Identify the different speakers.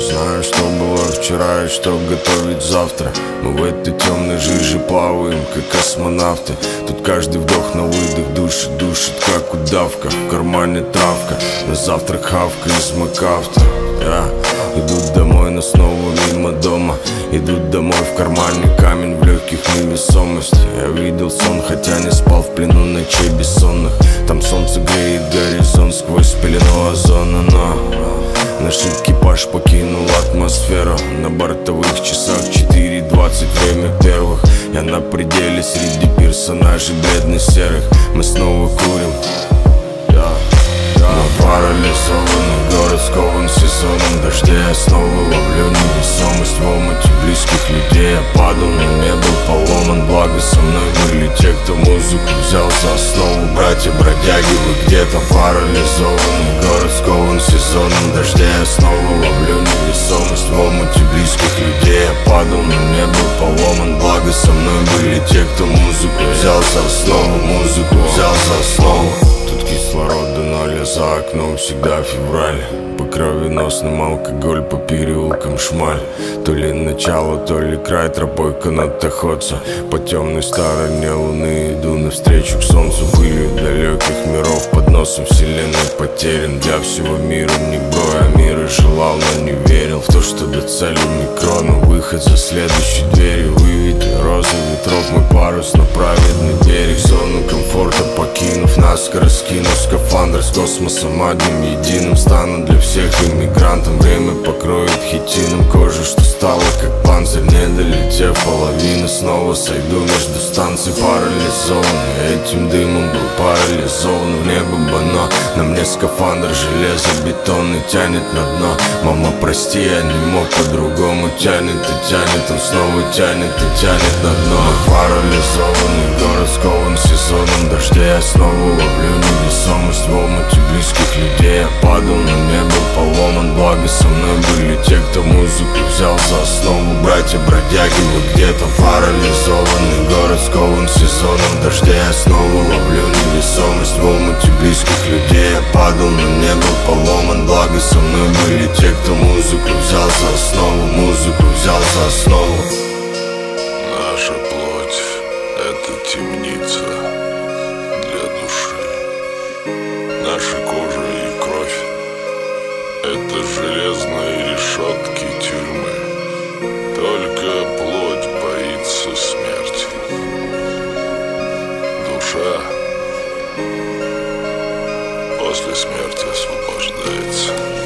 Speaker 1: знаю, что было вчера и что готовить завтра. Мы в этой темной жиже плаваем, как космонавты. Тут каждый вдох на выдох душит, душит, как удавка. В кармане травка, на завтрак хавка из макафта Я иду домой, но снова мимо дома. Идут домой, в кармане камень, в легких невесомость. Я видел сон, хотя не спал в плену ночей бессонных. Там солнце греет горизонт сквозь пелену озона Но наш экипаж покинул атмосферу. На бортовых часах 4.20 время первых. Я на пределе среди персонажей бледно-серых Мы снова курим. Я Мы парализованы, город скован сезоном дождей Я снова ловлю невесомость в омуте близких людей. Я падал, но не был поломан, благо со мной были те, кто музыку взял за основу. Братья бродяги, вы где-то парализованы Город скован сезоном дождей Я снова ловлю невесомость в омуте близких людей. Я падал, но не был поломан, благо со мной были те, кто музыку взял за основу. Музыку взял за основу за окном всегда февраль. По кровеносным алкоголь, по переулкам шмаль. То ли начало, то ли край тропой канатоходца. По темной стороне луны иду навстречу к солнцу. Пылью далеких миров под носом вселенной потерян. Для всего мира не бой, а мира желал, но не верил В то, что до цели микрона. Выход за следующей дверью Выведи розы ветров, мой парус на С космосом одним единым Стану для всех иммигрантом Время покроет хитином кожу, что стало как панцирь Не долетев половины, снова сойду между станций. Парализованный этим дымом был парализован В небо бано, на мне скафандр железобетонный Тянет на дно, мама прости, я не мог по-другому Тянет и тянет, он снова тянет и тянет на дно. Парализованный город скован сезоном дождей Я снова ловлю невесомость в омуте близких людей. Я падал, но не был поломан, благо со мной были те, кто музыку взял за основу. Братья бродяги, вы где-то парализованный город скован сезоном дождей Я снова ловлю невесомость в омуте близких людей. Я падал, но не был поломан, благо со мной были те, кто музыку взял за основу. Музыку взял за основу.
Speaker 2: Наша плоть — это темница это железные решетки тюрьмы. Только плоть боится смерти. Душа после смерти освобождается.